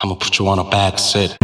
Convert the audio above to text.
I'ma put you on a back sit.